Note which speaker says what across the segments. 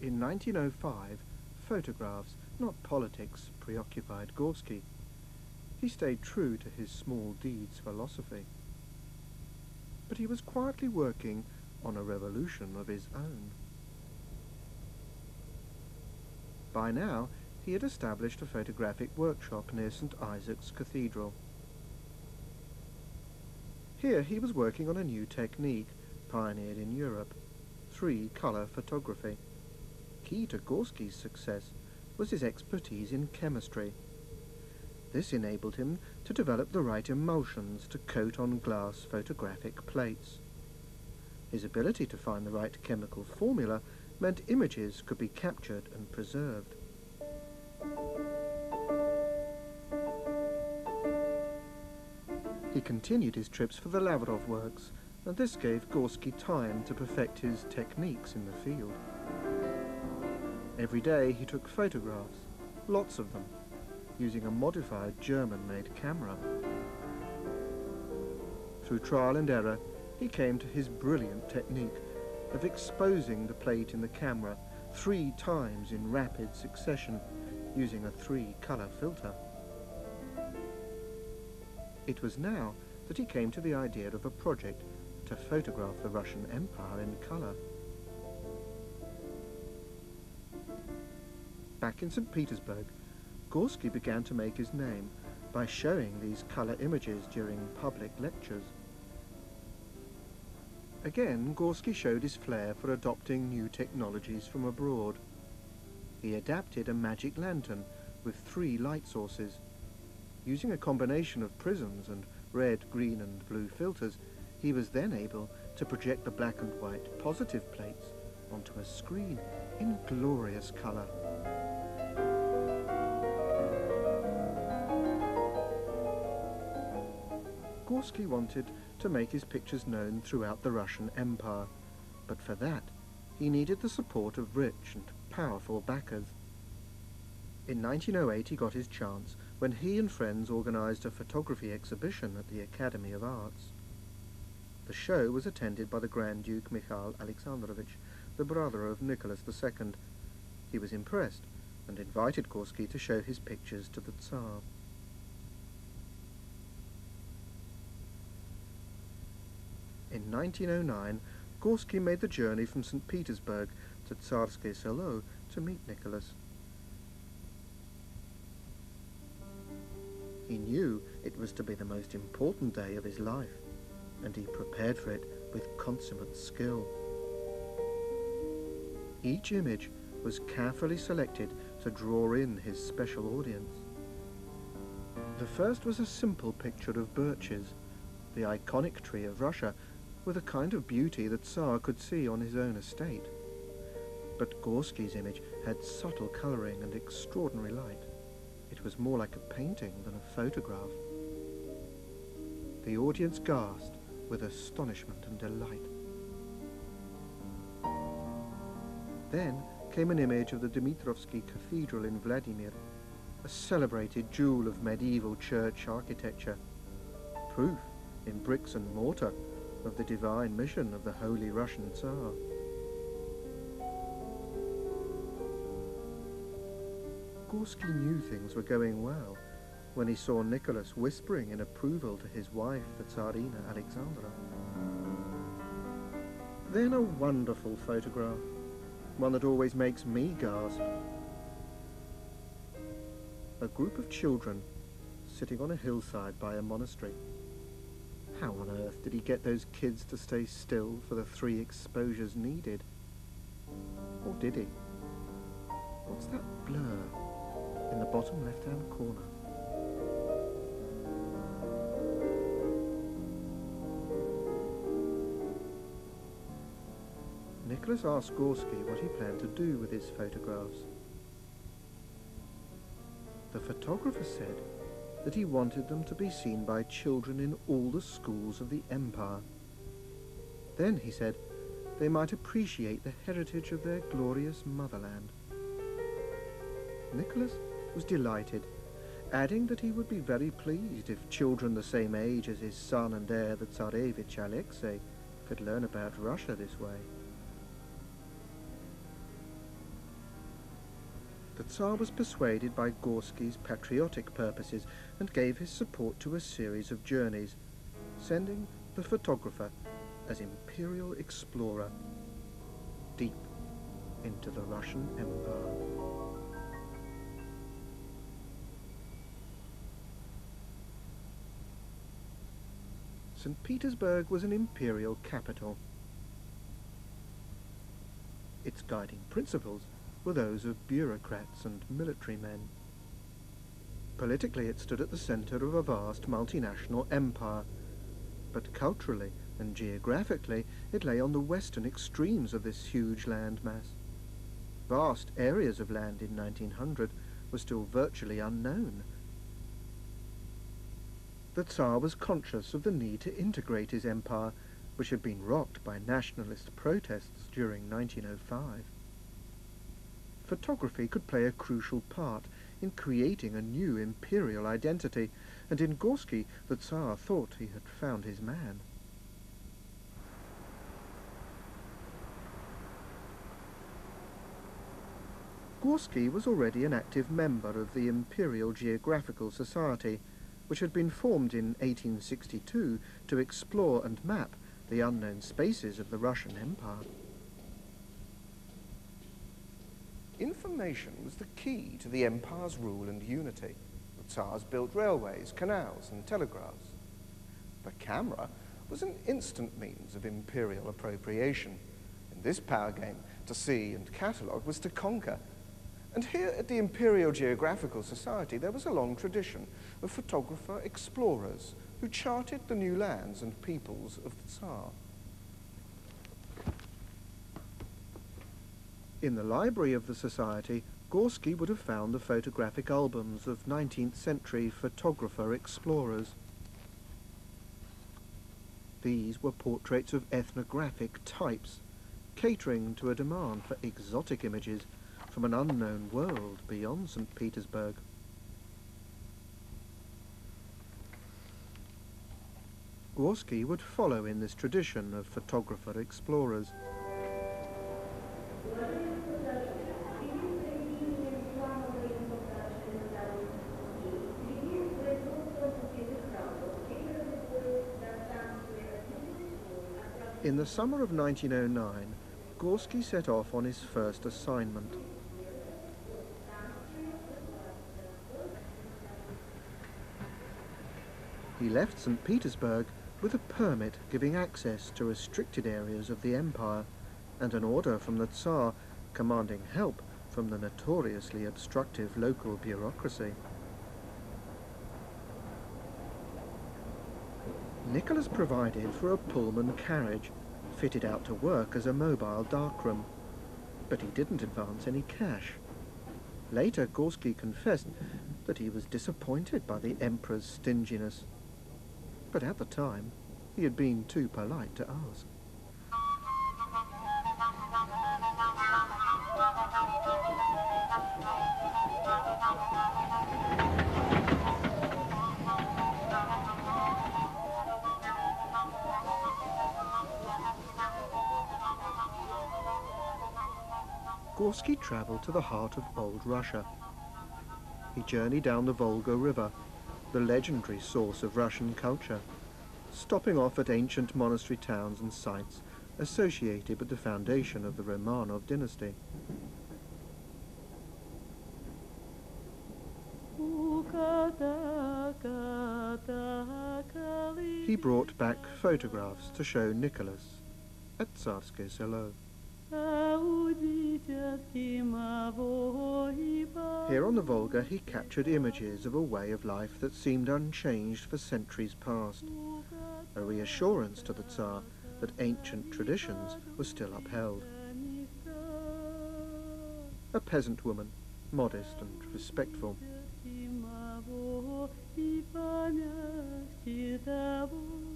Speaker 1: In 1905, photographs, not politics, preoccupied Gorsky. He stayed true to his small deeds philosophy. But he was quietly working on a revolution of his own. By now, he had established a photographic workshop near St. Isaac's Cathedral. Here he was working on a new technique, pioneered in Europe, three-colour photography. Key to Gorsky's success was his expertise in chemistry. This enabled him to develop the right emulsions to coat on glass photographic plates. His ability to find the right chemical formula meant images could be captured and preserved. He continued his trips for the Lavrov works, and this gave Gorsky time to perfect his techniques in the field. Every day he took photographs, lots of them, using a modified German-made camera. Through trial and error, he came to his brilliant technique of exposing the plate in the camera three times in rapid succession using a three-colour filter. It was now that he came to the idea of a project to photograph the Russian Empire in colour. Back in St. Petersburg, Gorsky began to make his name by showing these colour images during public lectures. Again, Gorsky showed his flair for adopting new technologies from abroad. He adapted a magic lantern with three light sources. Using a combination of prisms and red, green and blue filters, he was then able to project the black and white positive plates onto a screen in glorious colour. Gorsky wanted to make his pictures known throughout the Russian Empire, but for that he needed the support of rich and powerful backers. In 1908 he got his chance when he and friends organised a photography exhibition at the Academy of Arts. The show was attended by the Grand Duke Mikhail Alexandrovich, the brother of Nicholas II. He was impressed and invited Gorsky to show his pictures to the Tsar. In 1909, Gorsky made the journey from St. Petersburg to Tsarskoye Selo to meet Nicholas. He knew it was to be the most important day of his life, and he prepared for it with consummate skill. Each image was carefully selected to draw in his special audience. The first was a simple picture of birches, the iconic tree of Russia, with a kind of beauty that Tsar could see on his own estate. But Gorsky's image had subtle colouring and extraordinary light. It was more like a painting than a photograph. The audience gasped with astonishment and delight. Then came an image of the Dmitrovsky Cathedral in Vladimir, a celebrated jewel of medieval church architecture, proof in bricks and mortar of the divine mission of the Holy Russian Tsar. Gorsky knew things were going well when he saw Nicholas whispering in approval to his wife, the Tsarina Alexandra. Then a wonderful photograph, one that always makes me gasp. A group of children sitting on a hillside by a monastery. How on earth did he get those kids to stay still for the three exposures needed? Or did he? What's that blur in the bottom left-hand corner? Nicholas asked Gorsky what he planned to do with his photographs. The photographer said that he wanted them to be seen by children in all the schools of the empire. Then, he said, they might appreciate the heritage of their glorious motherland. Nicholas was delighted, adding that he would be very pleased if children the same age as his son and heir, the Tsarevich Alexei, could learn about Russia this way. The Tsar was persuaded by Gorsky's patriotic purposes and gave his support to a series of journeys, sending the photographer as imperial explorer deep into the Russian Empire. St. Petersburg was an imperial capital. Its guiding principles were those of bureaucrats and military men. Politically, it stood at the centre of a vast multinational empire, but culturally and geographically, it lay on the western extremes of this huge landmass. Vast areas of land in 1900 were still virtually unknown. The Tsar was conscious of the need to integrate his empire, which had been rocked by nationalist protests during 1905 photography could play a crucial part in creating a new imperial identity, and in Gorsky the Tsar thought he had found his man. Gorsky was already an active member of the Imperial Geographical Society, which had been formed in 1862 to explore and map the unknown spaces of the Russian Empire. Information was the key to the empire's rule and unity. The Tsars built railways, canals, and telegraphs. The camera was an instant means of imperial appropriation. In this power game, to see and catalogue was to conquer. And here at the Imperial Geographical Society, there was a long tradition of photographer explorers who charted the new lands and peoples of the Tsar. In the library of the Society, Gorsky would have found the photographic albums of 19th century photographer explorers. These were portraits of ethnographic types, catering to a demand for exotic images from an unknown world beyond St. Petersburg. Gorsky would follow in this tradition of photographer explorers. In the summer of 1909, Gorsky set off on his first assignment. He left St. Petersburg with a permit giving access to restricted areas of the empire and an order from the Tsar commanding help from the notoriously obstructive local bureaucracy. Nicholas provided for a Pullman carriage, fitted out to work as a mobile darkroom, but he didn't advance any cash. Later, Gorsky confessed that he was disappointed by the Emperor's stinginess, but at the time, he had been too polite to ask. Travelled to the heart of old Russia. He journeyed down the Volga River, the legendary source of Russian culture, stopping off at ancient monastery towns and sites associated with the foundation of the Romanov dynasty. He brought back photographs to show Nicholas at Tsarskoye Selo. Here on the Volga he captured images of a way of life that seemed unchanged for centuries past, a reassurance to the Tsar that ancient traditions were still upheld. A peasant woman, modest and respectful.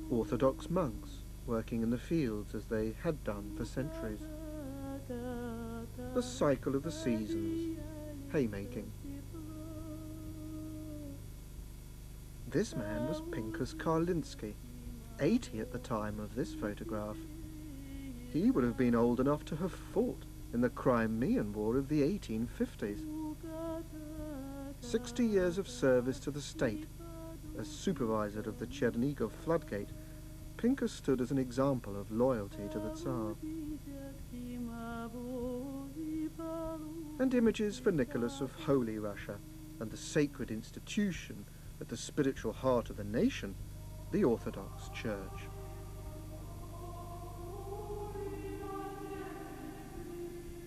Speaker 1: Orthodox monks working in the fields as they had done for centuries the cycle of the seasons, haymaking. This man was Pinchas Karlinsky, 80 at the time of this photograph. He would have been old enough to have fought in the Crimean War of the 1850s. 60 years of service to the state as supervisor of the Chernigov floodgate, Pinker stood as an example of loyalty to the Tsar. And images for Nicholas of Holy Russia and the sacred institution at the spiritual heart of the nation, the Orthodox Church.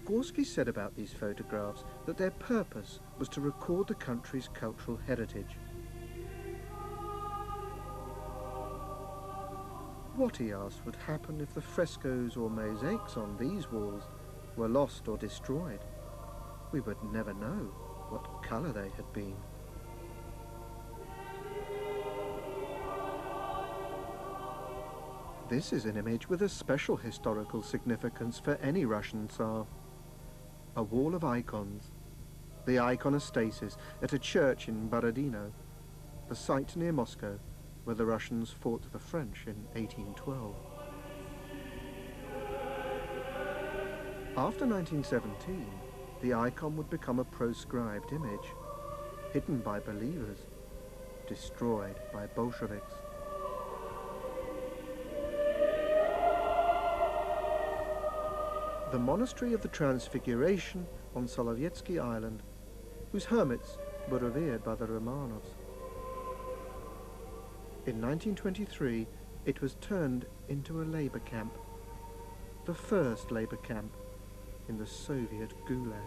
Speaker 1: Gorsky said about these photographs that their purpose was to record the country's cultural heritage. What, he asked, would happen if the frescoes or mosaics on these walls were lost or destroyed? We would never know what colour they had been. This is an image with a special historical significance for any Russian Tsar a wall of icons, the iconostasis at a church in Borodino, the site near Moscow where the Russians fought the French in 1812. After 1917, the icon would become a proscribed image, hidden by believers, destroyed by Bolsheviks. the monastery of the Transfiguration on Solovetsky Island, whose hermits were revered by the Romanovs. In 1923, it was turned into a labour camp, the first labour camp in the Soviet Gulag.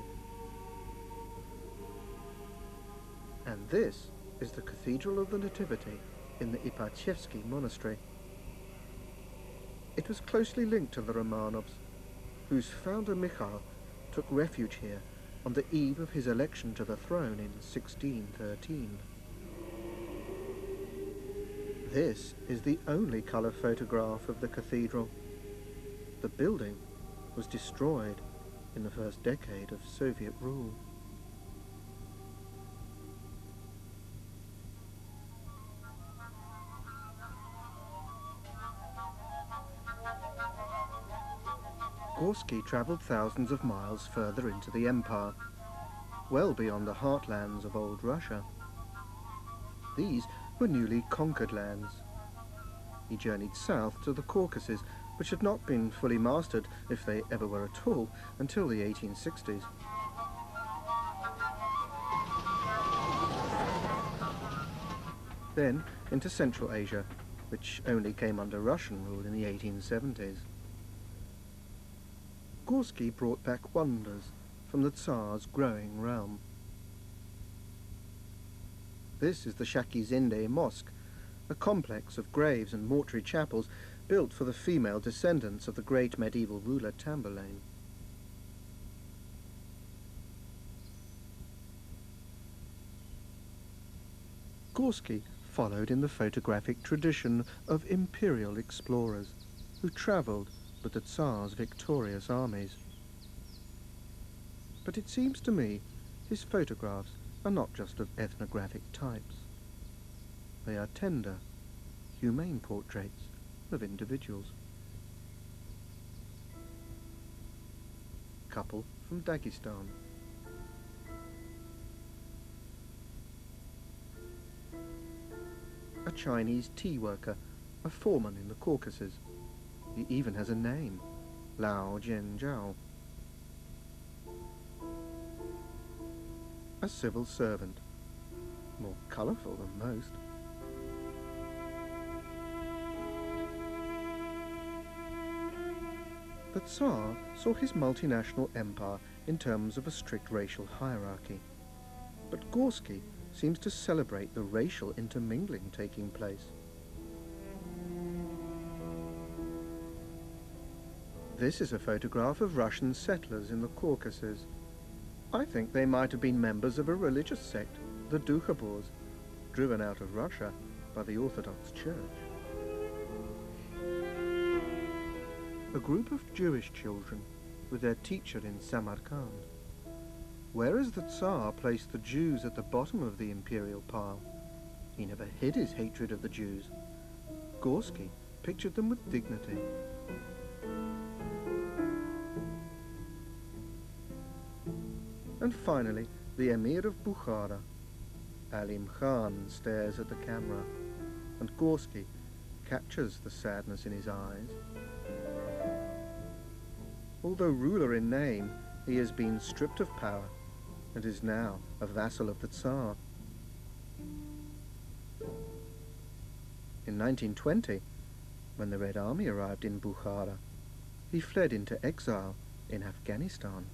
Speaker 1: And this is the Cathedral of the Nativity in the Ipatievsky Monastery. It was closely linked to the Romanovs whose founder Mikhail took refuge here on the eve of his election to the throne in 1613. This is the only colour photograph of the cathedral. The building was destroyed in the first decade of Soviet rule. Gorsky travelled thousands of miles further into the empire, well beyond the heartlands of old Russia. These were newly conquered lands. He journeyed south to the Caucasus, which had not been fully mastered, if they ever were at all, until the 1860s. Then into Central Asia, which only came under Russian rule in the 1870s. Gorsky brought back wonders from the Tsar's growing realm. This is the Shaki Mosque, a complex of graves and mortuary chapels built for the female descendants of the great medieval ruler Tamburlaine. Gorsky followed in the photographic tradition of imperial explorers who travelled with the Tsar's victorious armies. But it seems to me his photographs are not just of ethnographic types. They are tender, humane portraits of individuals. Couple from Dagestan. A Chinese tea worker, a foreman in the Caucasus. He even has a name, Lao Jianzhao. A civil servant, more colourful than most. The Tsar saw his multinational empire in terms of a strict racial hierarchy. But Gorsky seems to celebrate the racial intermingling taking place. This is a photograph of Russian settlers in the Caucasus. I think they might have been members of a religious sect, the Doukhobors, driven out of Russia by the Orthodox Church. A group of Jewish children with their teacher in Samarkand. Whereas the Tsar placed the Jews at the bottom of the imperial pile, he never hid his hatred of the Jews. Gorsky pictured them with dignity And finally, the Emir of Bukhara, Alim Khan stares at the camera, and Gorsky captures the sadness in his eyes. Although ruler in name, he has been stripped of power and is now a vassal of the Tsar. In 1920, when the Red Army arrived in Bukhara, he fled into exile in Afghanistan.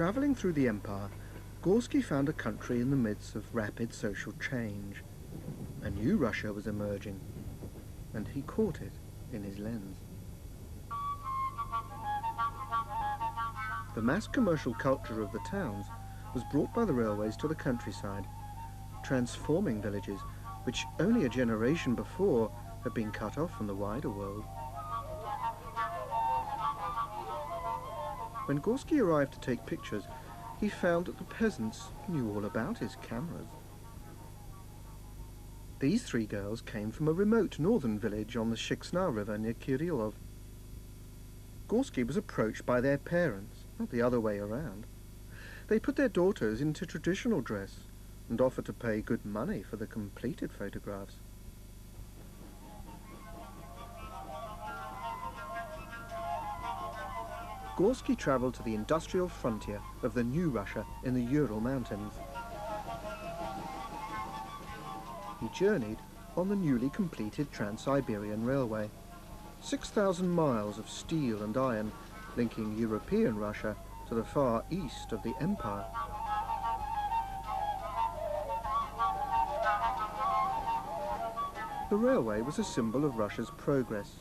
Speaker 1: Travelling through the empire, Gorsky found a country in the midst of rapid social change. A new Russia was emerging, and he caught it in his lens. The mass commercial culture of the towns was brought by the railways to the countryside, transforming villages which only a generation before had been cut off from the wider world. When Gorsky arrived to take pictures, he found that the peasants knew all about his cameras. These three girls came from a remote northern village on the Sheksna River near Kirillov. Gorsky was approached by their parents, not the other way around. They put their daughters into traditional dress and offered to pay good money for the completed photographs. Gorsky travelled to the industrial frontier of the new Russia in the Ural Mountains. He journeyed on the newly completed Trans-Siberian Railway. 6,000 miles of steel and iron linking European Russia to the far east of the empire. The railway was a symbol of Russia's progress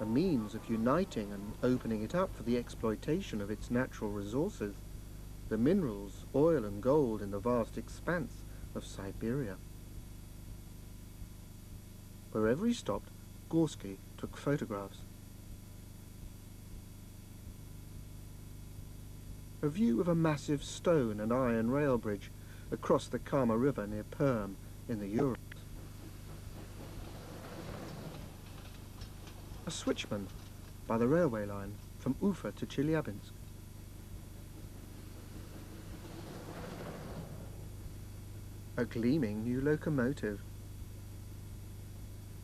Speaker 1: a means of uniting and opening it up for the exploitation of its natural resources, the minerals, oil and gold in the vast expanse of Siberia. Wherever he stopped, Gorsky took photographs. A view of a massive stone and iron rail bridge across the Kama River near Perm in the Urals. A switchman by the railway line from Ufa to Chelyabinsk. A gleaming new locomotive.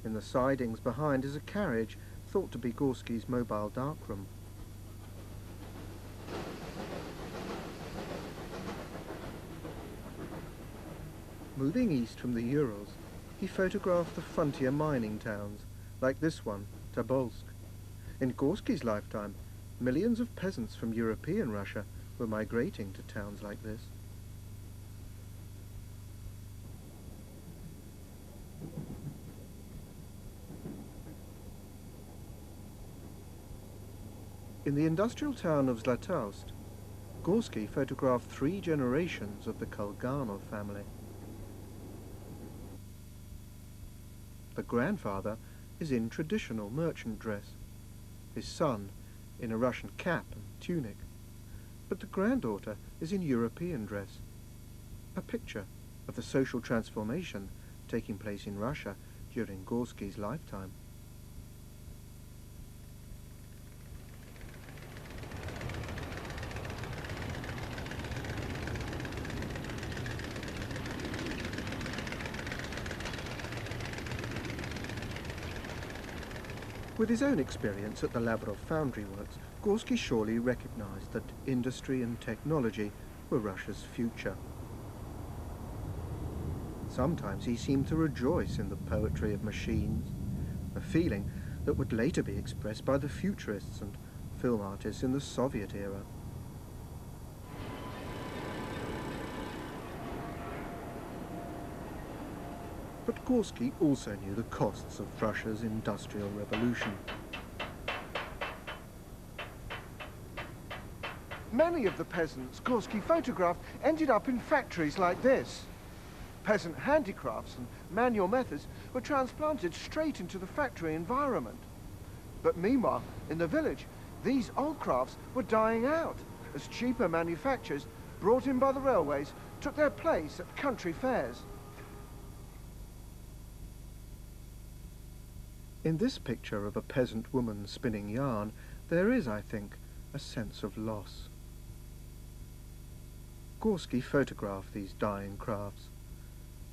Speaker 1: In the sidings behind is a carriage thought to be Gorsky's mobile darkroom. Moving east from the Urals, he photographed the frontier mining towns, like this one Tobolsk. In Gorsky's lifetime, millions of peasants from European Russia were migrating to towns like this. In the industrial town of Zlatoust, Gorsky photographed three generations of the Kolganov family. The grandfather is in traditional merchant dress, his son in a Russian cap and tunic, but the granddaughter is in European dress, a picture of the social transformation taking place in Russia during Gorsky's lifetime. With his own experience at the Lavrov Foundry Works, Gorsky surely recognized that industry and technology were Russia's future. Sometimes he seemed to rejoice in the poetry of machines, a feeling that would later be expressed by the futurists and film artists in the Soviet era. But Gorsky also knew the costs of Russia's industrial revolution. Many of the peasants Gorsky photographed ended up in factories like this. Peasant handicrafts and manual methods were transplanted straight into the factory environment. But meanwhile, in the village, these old crafts were dying out as cheaper manufactures brought in by the railways took their place at country fairs. In this picture of a peasant woman spinning yarn, there is, I think, a sense of loss. Gorsky photographed these dying crafts.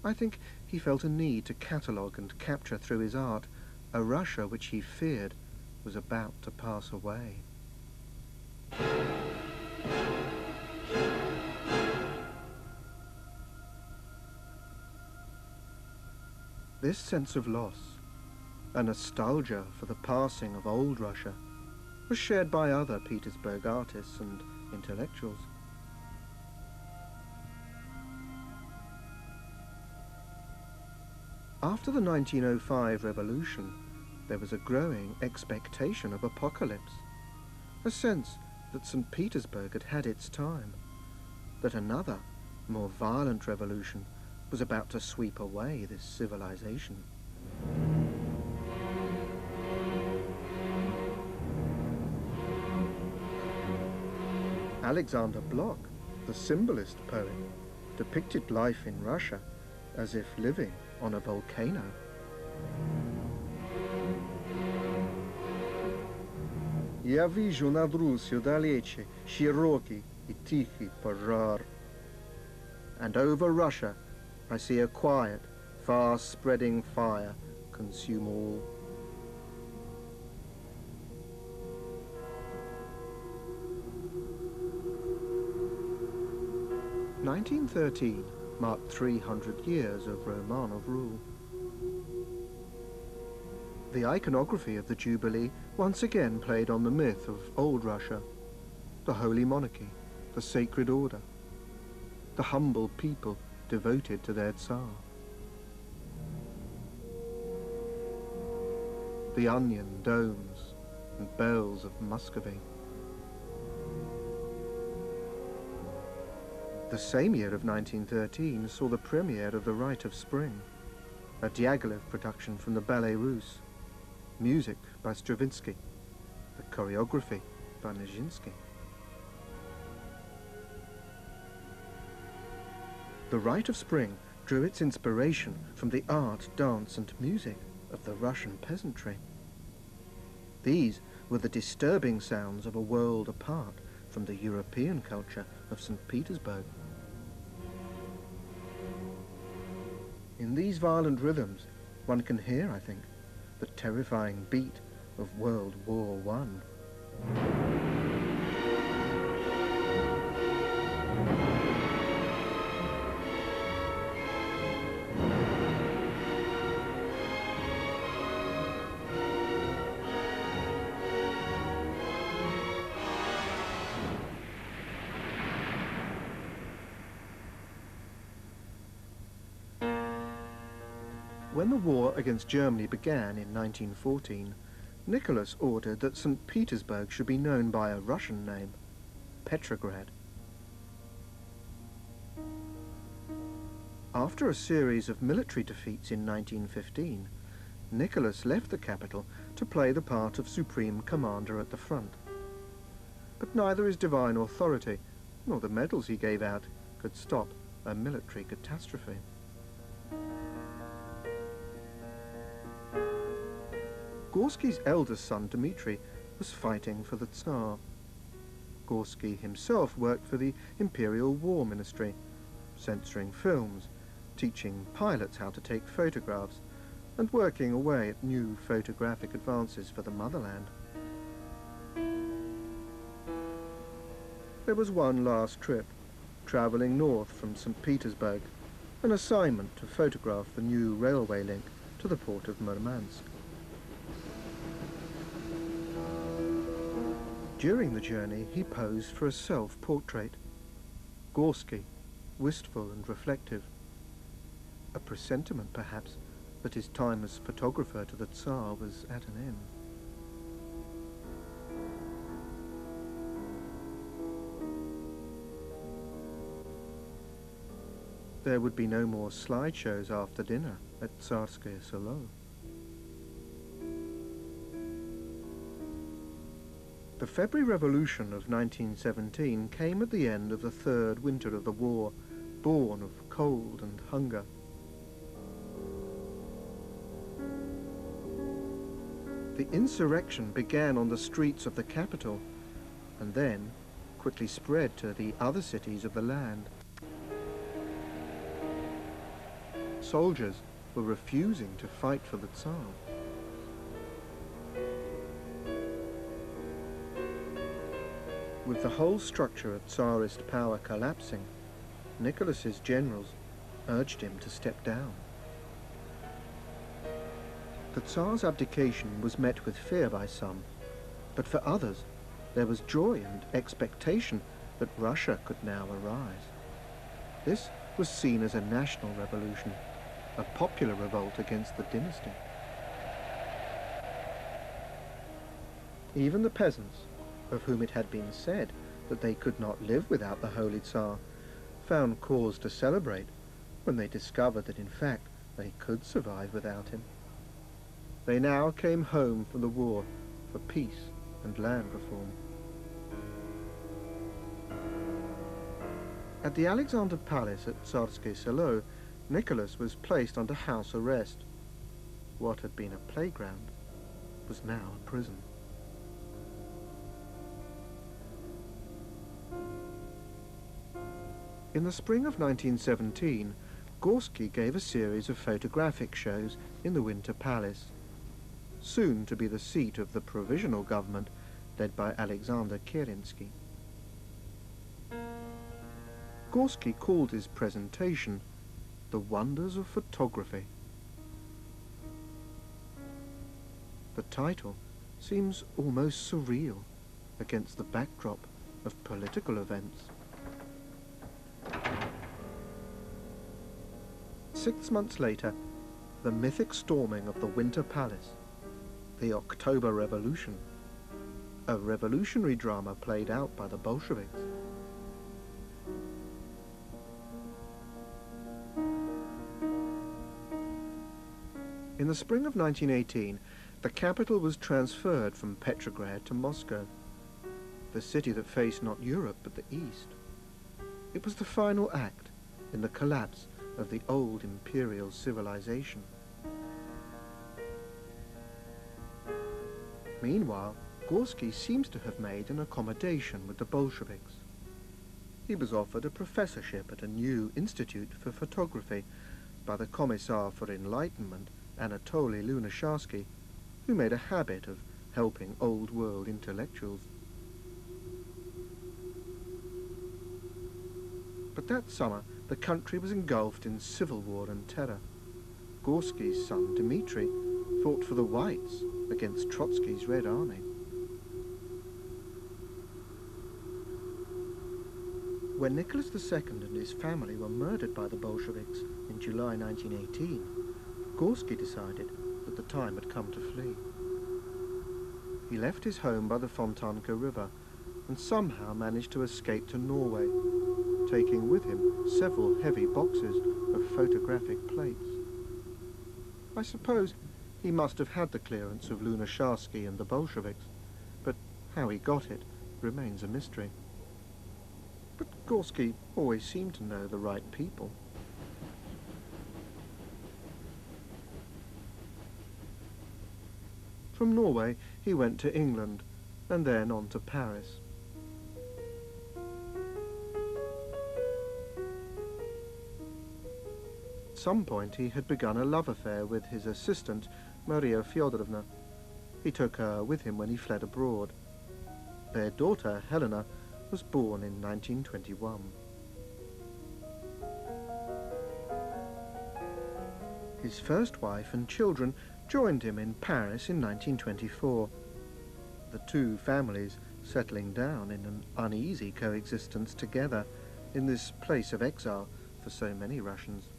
Speaker 1: I think he felt a need to catalogue and capture through his art a Russia which he feared was about to pass away. This sense of loss, a nostalgia for the passing of old Russia, was shared by other Petersburg artists and intellectuals. After the 1905 revolution, there was a growing expectation of apocalypse, a sense that St. Petersburg had had its time, that another, more violent revolution was about to sweep away this civilization. Alexander Blok, the symbolist poet, depicted life in Russia as if living on a volcano. Я вижу над Русью далече широкий и тихий пожар. And over Russia I see a quiet, far-spreading fire consume all. Nineteen thirteen marked three hundred years of Romanov rule. The iconography of the Jubilee once again played on the myth of old Russia, the holy monarchy, the sacred order, the humble people devoted to their Tsar. The onion domes and bells of Muscovy. The same year of 1913 saw the premiere of The Rite of Spring, a Diaghilev production from the Ballet Russe. Music by Stravinsky, the choreography by Nijinsky. The Rite of Spring drew its inspiration from the art, dance and music of the Russian peasantry. These were the disturbing sounds of a world apart from the European culture of St. Petersburg. In these violent rhythms, one can hear, I think, the terrifying beat of World War One. Against Germany began in 1914, Nicholas ordered that St. Petersburg should be known by a Russian name, Petrograd. After a series of military defeats in 1915, Nicholas left the capital to play the part of supreme commander at the front. But neither his divine authority nor the medals he gave out could stop a military catastrophe. Gorsky's eldest son, Dmitri, was fighting for the Tsar. Gorsky himself worked for the Imperial War Ministry, censoring films, teaching pilots how to take photographs, and working away at new photographic advances for the motherland. There was one last trip, travelling north from St. Petersburg, an assignment to photograph the new railway link to the port of Murmansk. During the journey, he posed for a self-portrait. Gorsky, wistful and reflective. A presentiment, perhaps, that his time as photographer to the Tsar was at an end. There would be no more slideshows after dinner at Tsarskoye Selo. The February Revolution of 1917 came at the end of the third winter of the war, born of cold and hunger. The insurrection began on the streets of the capital and then quickly spread to the other cities of the land. Soldiers were refusing to fight for the Tsar. With the whole structure of Tsarist power collapsing, Nicholas's generals urged him to step down. The Tsar's abdication was met with fear by some, but for others there was joy and expectation that Russia could now arise. This was seen as a national revolution, a popular revolt against the dynasty. Even the peasants, of whom it had been said that they could not live without the Holy Tsar, found cause to celebrate when they discovered that in fact they could survive without him. They now came home from the war for peace and land reform. At the Alexander Palace at Tsarskoye Selo, Nicholas was placed under house arrest. What had been a playground was now a prison. In the spring of 1917, Gorsky gave a series of photographic shows in the Winter Palace, soon to be the seat of the provisional government led by Alexander Kerensky. Gorsky called his presentation The Wonders of Photography. The title seems almost surreal against the backdrop of political events. Six months later, the mythic storming of the Winter Palace, the October Revolution, a revolutionary drama played out by the Bolsheviks. In the spring of 1918, the capital was transferred from Petrograd to Moscow, the city that faced not Europe but the East. It was the final act in the collapse of the old imperial civilization. Meanwhile, Gorsky seems to have made an accommodation with the Bolsheviks. He was offered a professorship at a new institute for photography by the Commissar for Enlightenment, Anatoly Lunacharsky, who made a habit of helping old world intellectuals. But that summer, the country was engulfed in civil war and terror. Gorsky's son, Dmitri, fought for the Whites against Trotsky's Red Army. When Nicholas II and his family were murdered by the Bolsheviks in July 1918, Gorsky decided that the time had come to flee. He left his home by the Fontanka River and somehow managed to escape to Norway, taking with him several heavy boxes of photographic plates. I suppose he must have had the clearance of Lunacharsky and the Bolsheviks, but how he got it remains a mystery. But Gorsky always seemed to know the right people. From Norway, he went to England, and then on to Paris. Some point he had begun a love affair with his assistant, Maria Fyodorovna. He took her with him when he fled abroad. Their daughter, Helena, was born in 1921. His first wife and children joined him in Paris in 1924. The two families settling down in an uneasy coexistence together in this place of exile for so many Russians.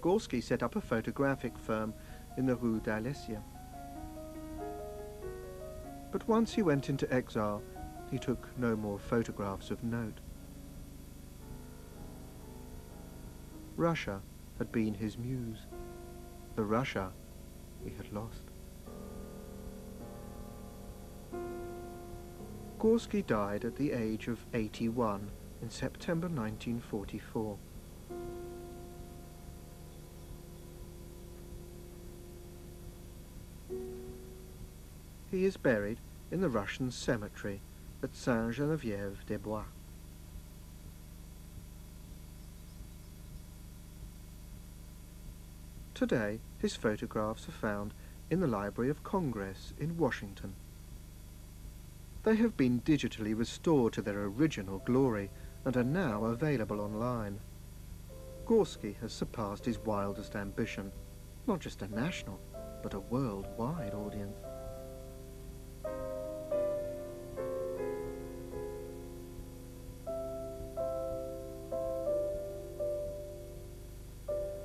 Speaker 1: Gorsky set up a photographic firm in the Rue d'Alésia. But once he went into exile, he took no more photographs of note. Russia had been his muse, the Russia he had lost. Gorsky died at the age of 81 in September 1944. He is buried in the Russian cemetery at Saint-Geneviève-des-Bois. Today, his photographs are found in the Library of Congress in Washington. They have been digitally restored to their original glory and are now available online. Gorsky has surpassed his wildest ambition, not just a national, but a worldwide audience.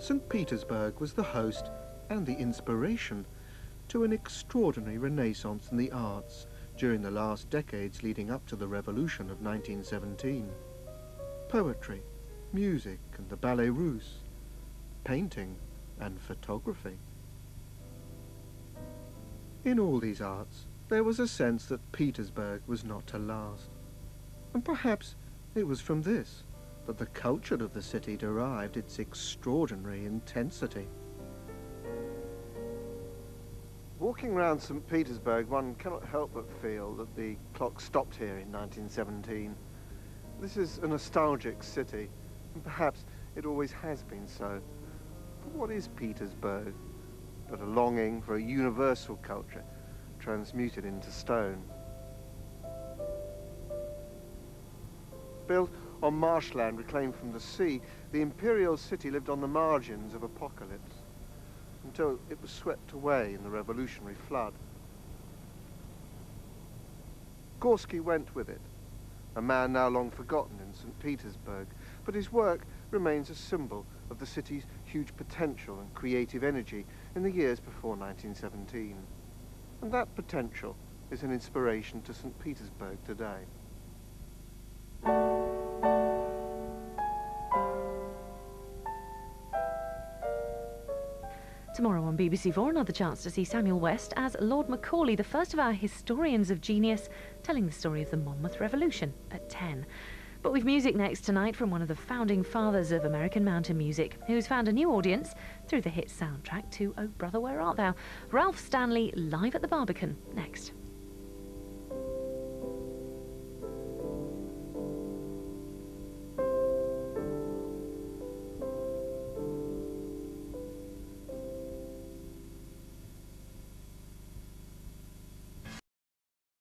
Speaker 1: St. Petersburg was the host and the inspiration to an extraordinary renaissance in the arts during the last decades leading up to the revolution of 1917. Poetry, music and the ballet russe, painting and photography. In all these arts, there was a sense that Petersburg was not to last. And perhaps it was from this that the culture of the city derived its extraordinary intensity. Walking around St. Petersburg, one cannot help but feel that the clock stopped here in 1917. This is a nostalgic city, and perhaps it always has been so. But what is Petersburg but a longing for a universal culture transmuted into stone? Built on marshland reclaimed from the sea, the imperial city lived on the margins of apocalypse until it was swept away in the revolutionary flood. Gorsky went with it, a man now long forgotten in St. Petersburg, but his work remains a symbol of the city's huge potential and creative energy in the years before 1917. And that potential is an inspiration to St. Petersburg today.
Speaker 2: Tomorrow on BBC Four, another chance to see Samuel West as Lord Macaulay, the first of our historians of genius, telling the story of the Monmouth Revolution at 10. But we've music next tonight from one of the founding fathers of American mountain music, who's found a new audience through the hit soundtrack to Oh Brother Where Art Thou? Ralph Stanley live at the Barbican next.